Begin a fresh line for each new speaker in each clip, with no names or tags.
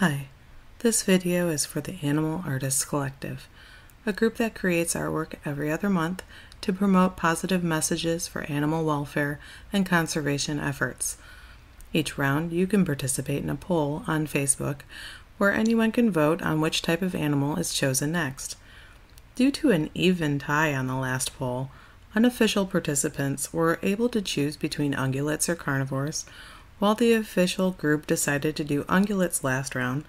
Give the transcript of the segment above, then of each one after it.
Hi, this video is for the Animal Artists Collective, a group that creates artwork every other month to promote positive messages for animal welfare and conservation efforts. Each round, you can participate in a poll on Facebook where anyone can vote on which type of animal is chosen next. Due to an even tie on the last poll, unofficial participants were able to choose between ungulates or carnivores, while the official group decided to do ungulates last round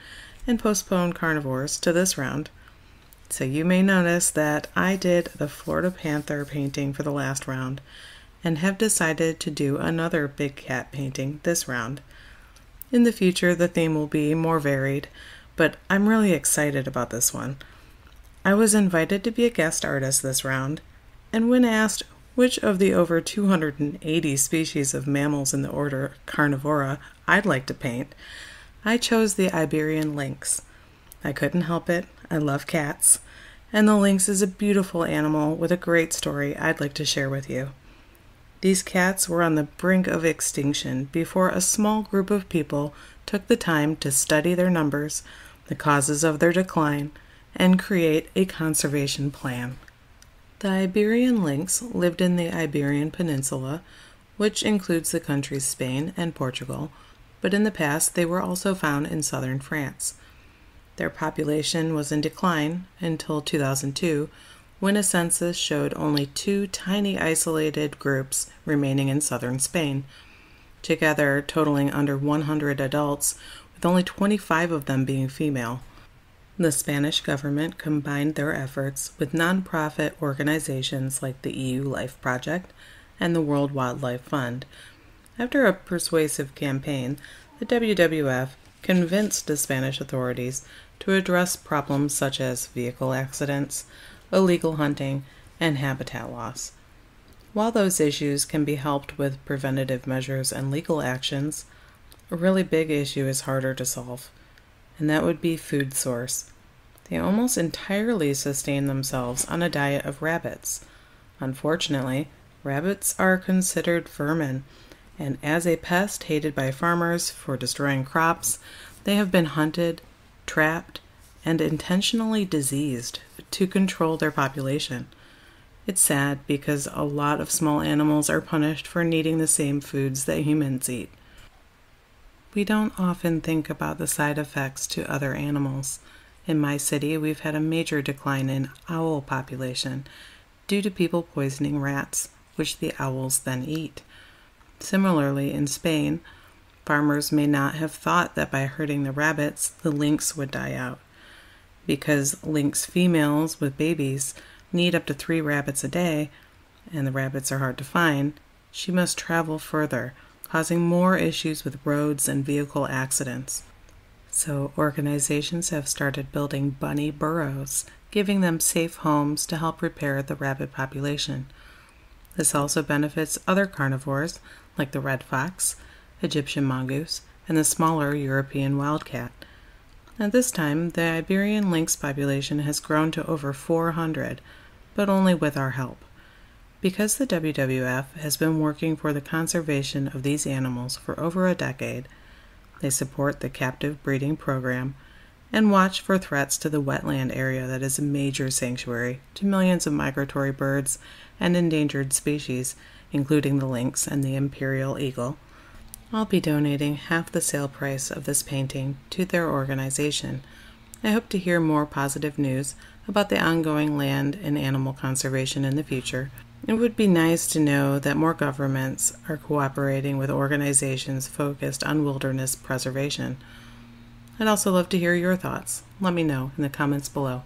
and postpone carnivores to this round. So you may notice that I did the Florida Panther painting for the last round and have decided to do another big cat painting this round. In the future, the theme will be more varied, but I'm really excited about this one. I was invited to be a guest artist this round, and when asked which of the over 280 species of mammals in the order Carnivora I'd like to paint, I chose the Iberian lynx. I couldn't help it, I love cats, and the lynx is a beautiful animal with a great story I'd like to share with you. These cats were on the brink of extinction before a small group of people took the time to study their numbers, the causes of their decline, and create a conservation plan. The Iberian lynx lived in the Iberian Peninsula, which includes the countries Spain and Portugal, but in the past they were also found in southern France. Their population was in decline until 2002, when a census showed only two tiny isolated groups remaining in southern Spain, together totaling under 100 adults, with only 25 of them being female. The Spanish government combined their efforts with nonprofit organizations like the EU Life Project and the World Wildlife Fund. After a persuasive campaign, the WWF convinced the Spanish authorities to address problems such as vehicle accidents, illegal hunting, and habitat loss. While those issues can be helped with preventative measures and legal actions, a really big issue is harder to solve and that would be food source. They almost entirely sustain themselves on a diet of rabbits. Unfortunately, rabbits are considered vermin, and as a pest hated by farmers for destroying crops, they have been hunted, trapped, and intentionally diseased to control their population. It's sad because a lot of small animals are punished for needing the same foods that humans eat. We don't often think about the side effects to other animals. In my city, we've had a major decline in owl population due to people poisoning rats, which the owls then eat. Similarly, in Spain, farmers may not have thought that by hurting the rabbits, the lynx would die out. Because lynx females with babies need up to three rabbits a day, and the rabbits are hard to find, she must travel further causing more issues with roads and vehicle accidents. So, organizations have started building bunny burrows, giving them safe homes to help repair the rabbit population. This also benefits other carnivores like the red fox, Egyptian mongoose, and the smaller European wildcat. At this time, the Iberian lynx population has grown to over 400, but only with our help. Because the WWF has been working for the conservation of these animals for over a decade, they support the captive breeding program and watch for threats to the wetland area that is a major sanctuary to millions of migratory birds and endangered species, including the lynx and the imperial eagle. I'll be donating half the sale price of this painting to their organization. I hope to hear more positive news about the ongoing land and animal conservation in the future it would be nice to know that more governments are cooperating with organizations focused on wilderness preservation. I'd also love to hear your thoughts. Let me know in the comments below.